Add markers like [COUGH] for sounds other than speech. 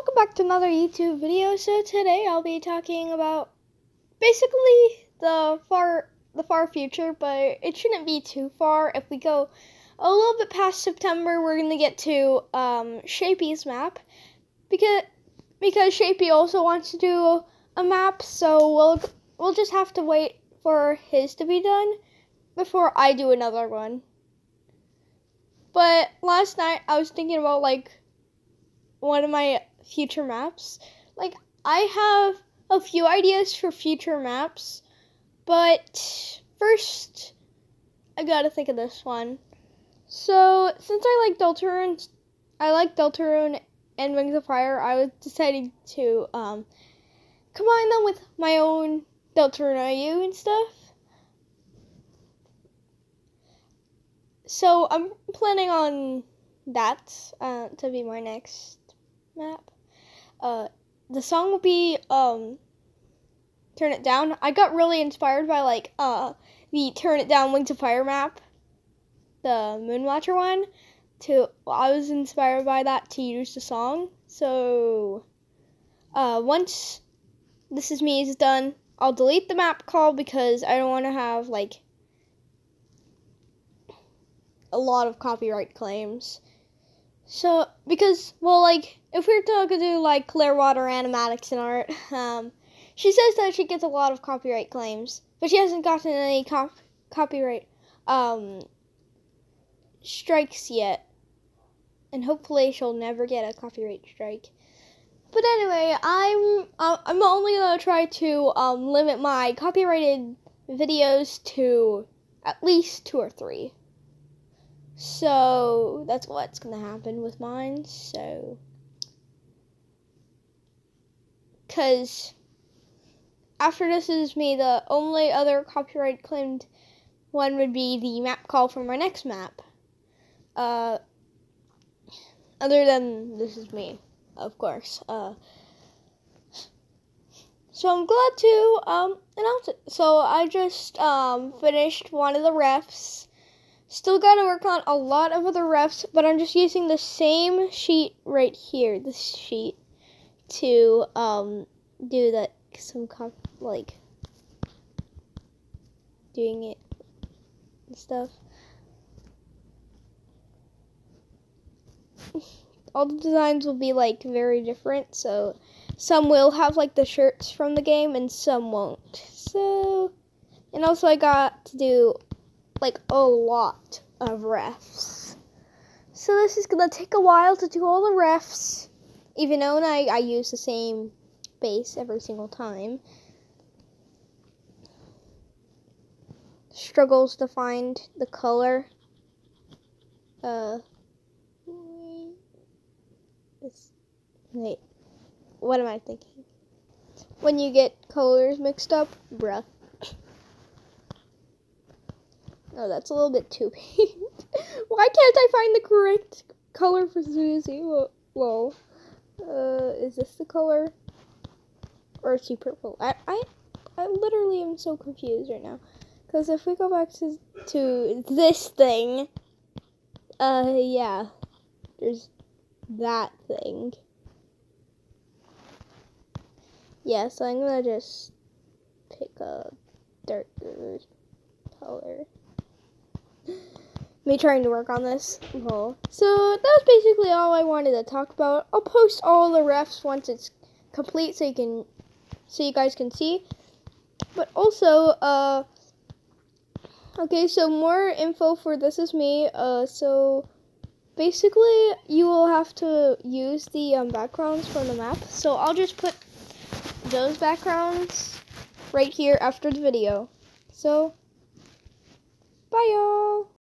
welcome back to another YouTube video. So today I'll be talking about basically the far the far future, but it shouldn't be too far. If we go a little bit past September, we're gonna get to um, Shapey's map because because Shapey also wants to do a map, so we'll we'll just have to wait for his to be done before I do another one. But last night I was thinking about like one of my future maps. Like I have a few ideas for future maps, but first I gotta think of this one. So since I like Deltarune, I like Deltarune and Wings of Fire, I was deciding to um, combine them with my own Deltarune AU and stuff. So I'm planning on that uh, to be my next map. Uh, the song will be um, "Turn It Down." I got really inspired by like uh, the "Turn It Down" Wings of Fire map, the Moonwatcher one. To I was inspired by that to use the song. So uh, once this is me is done, I'll delete the map call because I don't want to have like a lot of copyright claims. So, because, well, like, if we are talking to, like, Clearwater Animatics and Art, um, she says that she gets a lot of copyright claims, but she hasn't gotten any cop- copyright, um, strikes yet. And hopefully she'll never get a copyright strike. But anyway, I'm uh, I'm only gonna try to um, limit my copyrighted videos to at least two or three. So that's what's gonna happen with mine. So, cause after this is me, the only other copyright claimed one would be the map call for my next map. Uh, other than this is me, of course. Uh, so I'm glad to um, announce it. So I just um, finished one of the refs Still got to work on a lot of other refs, but I'm just using the same sheet right here, this sheet, to um, do that, some, like, doing it and stuff. [LAUGHS] All the designs will be, like, very different, so some will have, like, the shirts from the game, and some won't. So, and also I got to do like a lot of refs. So this is gonna take a while to do all the refs, even though I, I use the same base every single time. Struggles to find the color. Uh, this, wait, what am I thinking? When you get colors mixed up, bruh. Oh, that's a little bit too pink. [LAUGHS] Why can't I find the correct color for Susie? Whoa. Uh, is this the color? Or is she purple? I, I, I literally am so confused right now. Because if we go back to, to this thing, uh, yeah. There's that thing. Yeah, so I'm gonna just pick a darker color me trying to work on this goal. So that was basically all I wanted to talk about. I'll post all the refs once it's complete so you can so you guys can see. But also, uh okay, so more info for this is me. Uh so basically you will have to use the um, backgrounds from the map. So I'll just put those backgrounds right here after the video. So bye y'all.